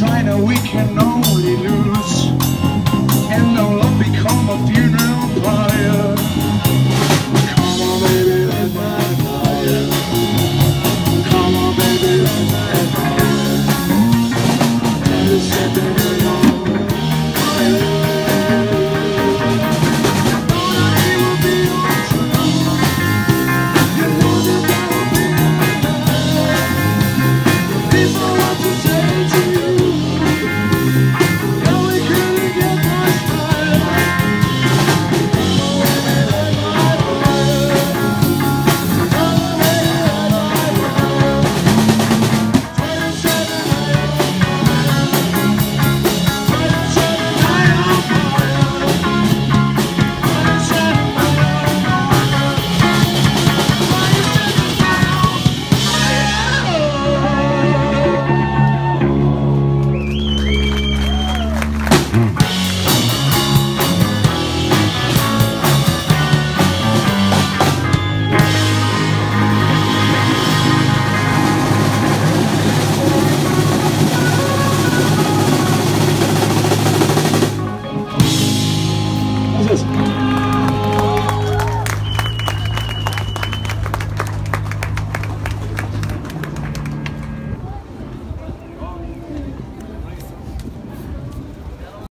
China we can only lose. And no love become a funeral